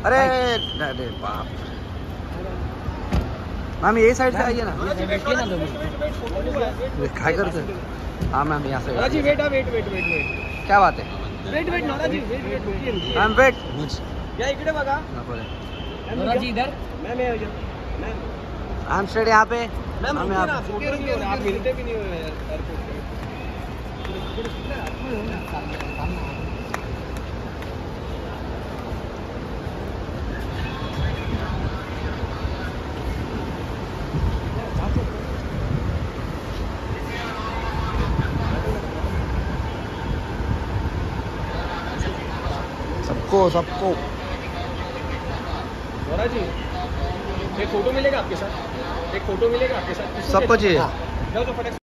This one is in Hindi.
अरे अरे बाप मॅम ये साइड से आइए ना काय करतोय हाँ मैम यहाँ से wait wait wait wait wait क्या बात है वेट वेट नोराजी वेट वेट मैम वेट या इकडे बघा नोराजी इधर ma'am ma'am I am study यहाँ पे मैम हम रुकिए यहाँ पे फ़ोटो नहीं हो रहा आप मिलते भी नहीं हो एयरपोर्ट सबको सबको। जी एक फ़ोटो मिलेगा आपके साथ? एक फ़ोटो मिलेगा आपके साथ? सबको चाहिए?